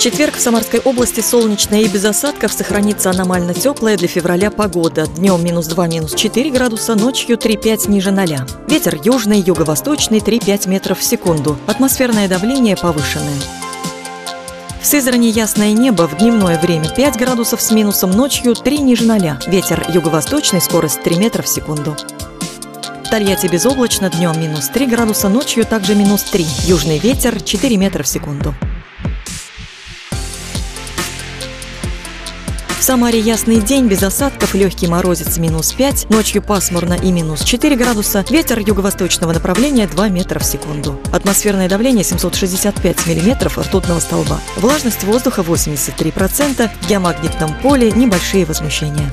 четверг в Самарской области солнечная и без осадков сохранится аномально теплая для февраля погода. Днем минус 2, минус 4 градуса, ночью 3-5 ниже 0. Ветер южный, юго-восточный 3-5 метров в секунду. Атмосферное давление повышенное. В Сызрани ясное небо, в дневное время 5 градусов с минусом, ночью 3 ниже 0. Ветер юго-восточный, скорость 3 метра в секунду. Тольятти безоблачно, днем минус 3 градуса, ночью также минус 3. Южный ветер 4 метра в секунду. В Самаре ясный день, без осадков, легкий морозец минус 5, ночью пасмурно и минус 4 градуса, ветер юго-восточного направления 2 метра в секунду. Атмосферное давление 765 миллиметров ртутного столба. Влажность воздуха 83%, в геомагнитном поле небольшие возмущения.